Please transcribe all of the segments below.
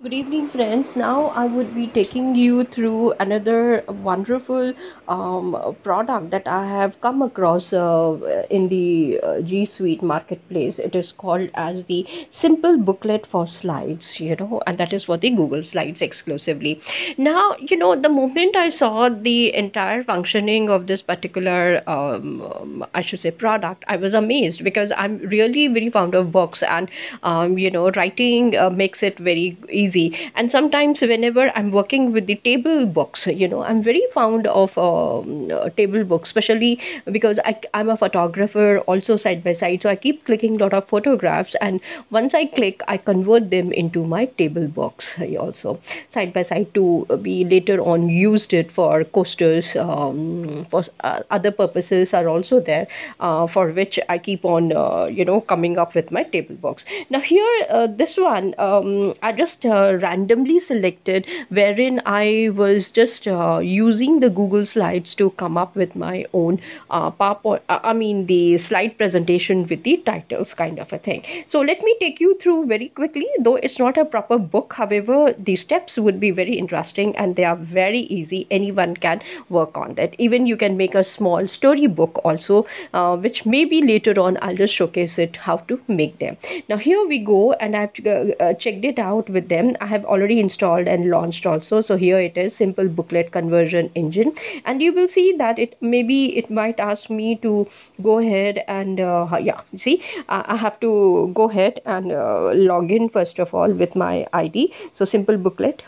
Good evening, friends. Now I would be taking you through another wonderful um, product that I have come across uh, in the uh, G Suite marketplace. It is called as the Simple Booklet for Slides, you know, and that is for the Google Slides exclusively. Now, you know, the moment I saw the entire functioning of this particular, um, um, I should say, product, I was amazed because I'm really very fond of books and, um, you know, writing uh, makes it very easy easy. And sometimes whenever i'm working with the table books you know i'm very fond of um, uh, table books especially because I, i'm a photographer also side by side. So i keep clicking a lot of photographs and once i click i convert them into my table books also. Side by side to be later on used it for coasters um, for uh, other purposes are also there uh, for which i keep on uh, you know coming up with my table books. Now here uh, this one um, i just uh, randomly selected wherein I was just uh, using the Google Slides to come up with my own uh, PowerPoint, uh, I mean the slide presentation with the titles kind of a thing. So let me take you through very quickly, though it's not a proper book. However, the steps would be very interesting and they are very easy. Anyone can work on that. Even you can make a small story book also, uh, which maybe later on I'll just showcase it how to make them. Now here we go and I've uh, checked it out with them I have already installed and launched also. So here it is simple booklet conversion engine. And you will see that it maybe it might ask me to go ahead and uh, yeah see I have to go ahead and uh, log in first of all with my ID so simple booklet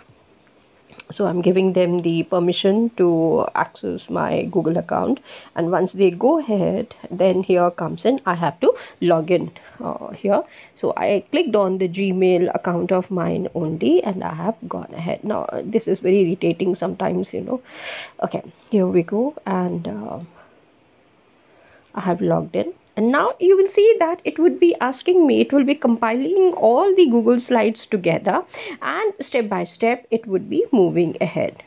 so i'm giving them the permission to access my google account. And once they go ahead then here comes in i have to log in uh, here. So i clicked on the gmail account of mine only and i have gone ahead. Now this is very irritating sometimes you know. Okay here we go. And uh, i have logged in and now you will see that it would be asking me it will be compiling all the google slides together and step by step it would be moving ahead.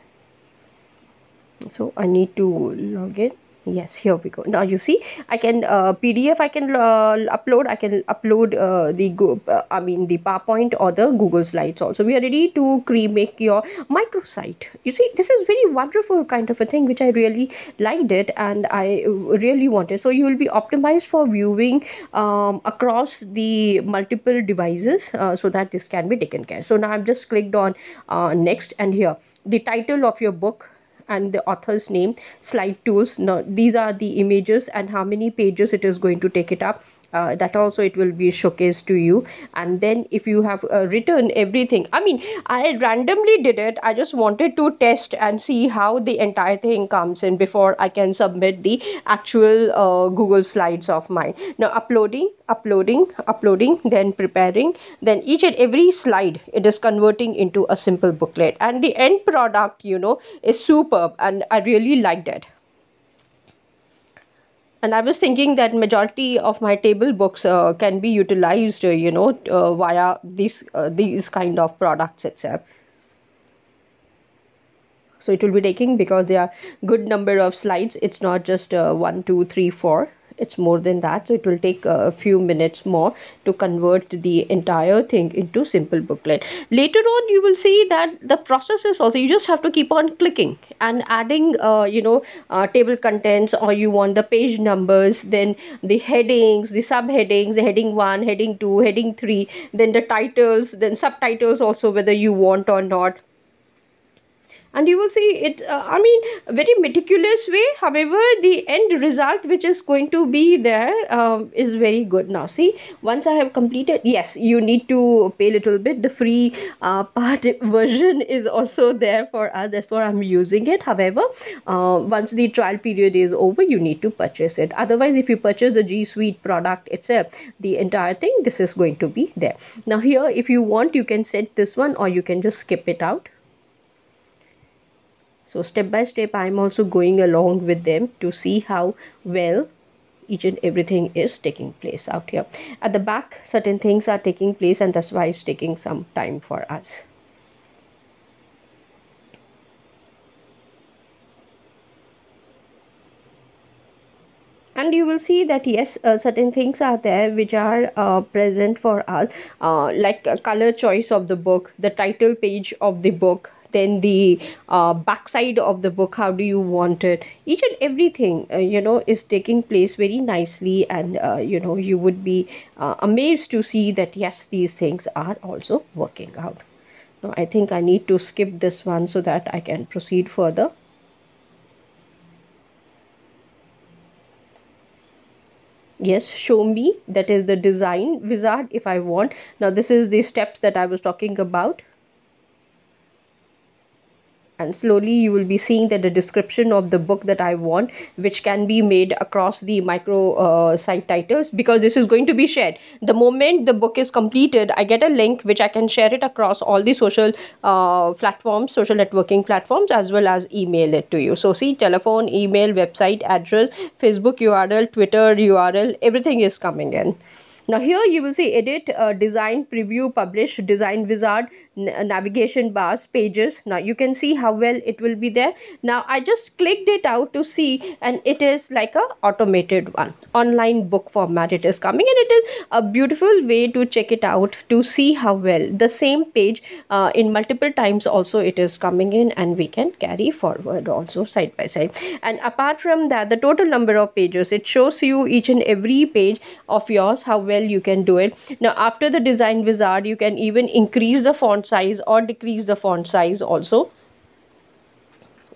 So i need to log in yes here we go. Now you see i can uh, pdf i can uh, upload. I can upload uh, the go uh, i mean the powerpoint or the google slides also. We are ready to make your microsite. You see this is very wonderful kind of a thing which i really liked it and i really wanted so you will be optimized for viewing um, across the multiple devices uh, so that this can be taken care. So now i've just clicked on uh, next and here. The title of your book and the author's name slide tools. Now these are the images and how many pages it is going to take it up uh, that also it will be showcased to you. And then if you have uh, written everything i mean i randomly did it. I just wanted to test and see how the entire thing comes in before i can submit the actual uh, google slides of mine. Now uploading uploading uploading then preparing then each and every slide it is converting into a simple booklet. And the end product you know is superb and i really liked it and i was thinking that majority of my table books uh, can be utilized uh, you know uh, via these uh, these kind of products itself. So it will be taking because there are good number of slides. It's not just uh, one two three four it's more than that so it will take a few minutes more to convert the entire thing into simple booklet. Later on you will see that the process is also you just have to keep on clicking and adding uh, you know uh, table contents or you want the page numbers then the headings the subheadings the heading 1 heading 2 heading 3 then the titles then subtitles also whether you want or not and you will see it uh, i mean very meticulous way. However the end result which is going to be there um, is very good. Now see once i have completed yes you need to pay a little bit. The free uh, part version is also there for us. That's why i'm using it. However uh, once the trial period is over you need to purchase it. Otherwise if you purchase the g suite product itself the entire thing this is going to be there. Now here if you want you can set this one or you can just skip it out so step by step i'm also going along with them to see how well each and everything is taking place out here. At the back certain things are taking place and that's why it's taking some time for us. And you will see that yes uh, certain things are there which are uh, present for us uh, like color choice of the book the title page of the book then the uh, backside of the book how do you want it? Each and everything uh, you know is taking place very nicely and uh, you know you would be uh, amazed to see that yes these things are also working out. Now i think i need to skip this one so that i can proceed further. Yes show me. That is the design wizard if i want. Now this is the steps that i was talking about and slowly you will be seeing that the description of the book that I want which can be made across the micro uh, site titles because this is going to be shared. The moment the book is completed I get a link which I can share it across all the social uh, platforms social networking platforms as well as email it to you. So see telephone email website address Facebook URL Twitter URL everything is coming in. Now here you will see edit uh, design preview publish design wizard navigation bars pages. Now you can see how well it will be there. Now i just clicked it out to see and it is like a automated one. Online book format it is coming and it is a beautiful way to check it out to see how well. The same page uh, in multiple times also it is coming in and we can carry forward also side by side. And apart from that the total number of pages it shows you each and every page of yours how well you can do it. Now after the design wizard you can even increase the font font size or decrease the font size also.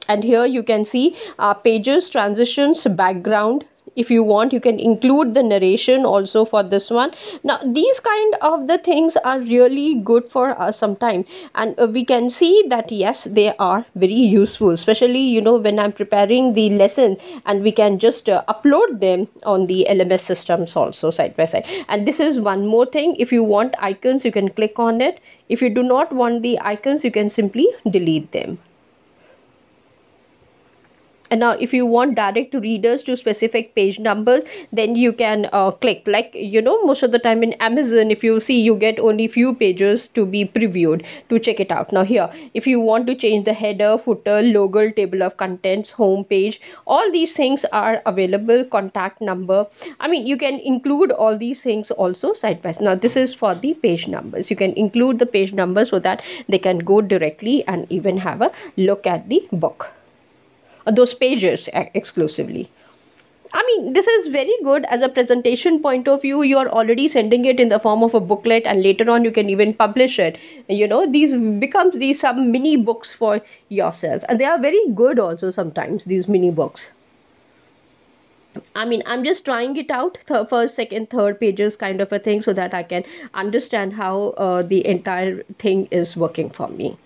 And here you can see uh, pages transitions background if you want you can include the narration also for this one. Now these kind of the things are really good for us sometimes and uh, we can see that yes they are very useful especially you know when i'm preparing the lesson and we can just uh, upload them on the lms systems also side by side. And this is one more thing. If you want icons you can click on it. If you do not want the icons you can simply delete them and now if you want direct readers to specific page numbers then you can uh, click. Like you know most of the time in amazon if you see you get only few pages to be previewed to check it out. Now here if you want to change the header footer logo table of contents home page all these things are available contact number. I mean you can include all these things also side by side now this is for the page numbers. You can include the page numbers so that they can go directly and even have a look at the book those pages exclusively. I mean, this is very good as a presentation point of view. You are already sending it in the form of a booklet, and later on you can even publish it. You know, these becomes these some mini books for yourself, and they are very good also sometimes. These mini books. I mean, I'm just trying it out, th- first, second, third pages kind of a thing, so that I can understand how uh, the entire thing is working for me.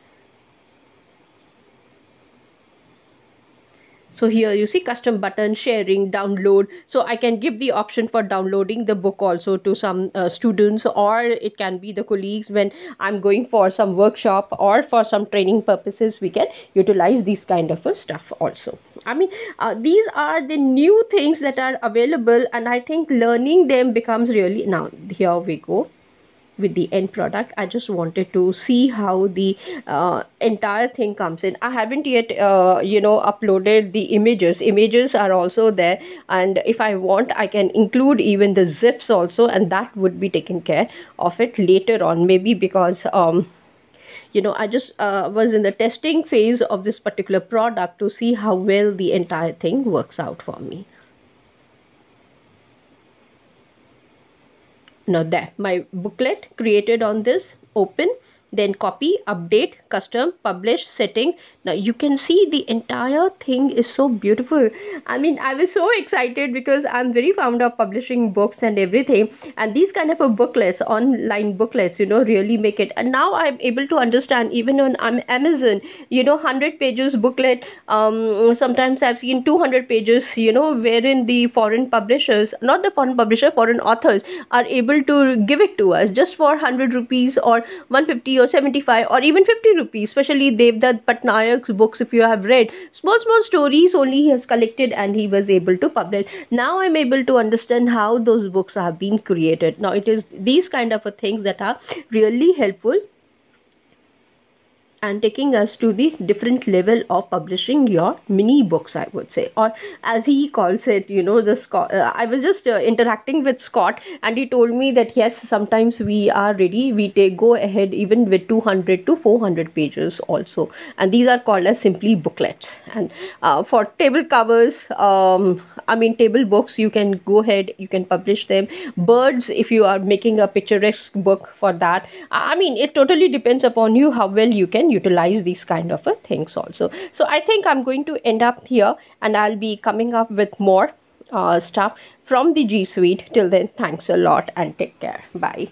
So here you see custom button sharing download. So i can give the option for downloading the book also to some uh, students or it can be the colleagues when i'm going for some workshop or for some training purposes we can utilize these kind of stuff also. I mean uh, these are the new things that are available and i think learning them becomes really now here we go with the end product. I just wanted to see how the uh, entire thing comes in. I haven't yet uh, you know uploaded the images. Images are also there. And if i want i can include even the zips also and that would be taken care of it later on. Maybe because um you know i just uh, was in the testing phase of this particular product to see how well the entire thing works out for me now there my booklet created on this open then copy update custom publish settings. Now you can see the entire thing is so beautiful. I mean i was so excited because i'm very fond of publishing books and everything. And these kind of a booklets online booklets you know really make it. And now i'm able to understand even on amazon you know 100 pages booklet. Um sometimes i've seen 200 pages you know wherein the foreign publishers not the foreign publisher foreign authors are able to give it to us just for 100 rupees or 150 or 75 or even 50 rupees especially Devdutt Pattanaik's books if you have read. Small small stories only he has collected and he was able to publish. Now i'm able to understand how those books have been created. Now it is these kind of things that are really helpful and taking us to the different level of publishing your mini books i would say. Or as he calls it you know the scott uh, i was just uh, interacting with scott and he told me that yes sometimes we are ready we take go ahead even with 200 to 400 pages also. And these are called as simply booklets. And uh, for table covers um, i mean table books you can go ahead you can publish them. Birds if you are making a picturesque book for that i mean it totally depends upon you how well you can utilize these kind of uh, things also. So i think i'm going to end up here and i'll be coming up with more uh, stuff from the g suite. Till then thanks a lot and take care. Bye